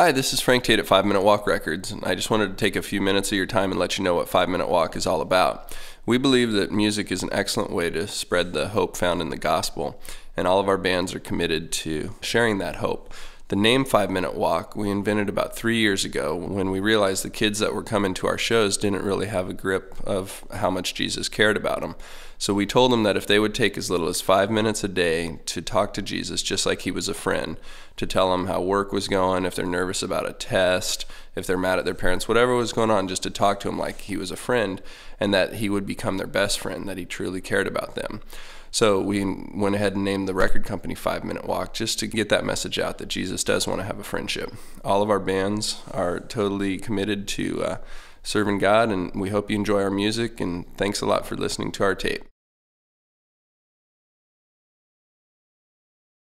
Hi, this is Frank Tate at Five Minute Walk Records, and I just wanted to take a few minutes of your time and let you know what Five Minute Walk is all about. We believe that music is an excellent way to spread the hope found in the gospel, and all of our bands are committed to sharing that hope. The name Five Minute Walk we invented about three years ago when we realized the kids that were coming to our shows didn't really have a grip of how much Jesus cared about them. So we told them that if they would take as little as five minutes a day to talk to Jesus, just like he was a friend, to tell them how work was going, if they're nervous about a test, if they're mad at their parents, whatever was going on, just to talk to him like he was a friend, and that he would become their best friend, that he truly cared about them. So we went ahead and named the record company Five Minute Walk just to get that message out that Jesus does want to have a friendship. All of our bands are totally committed to uh, serving God, and we hope you enjoy our music. And thanks a lot for listening to our tape.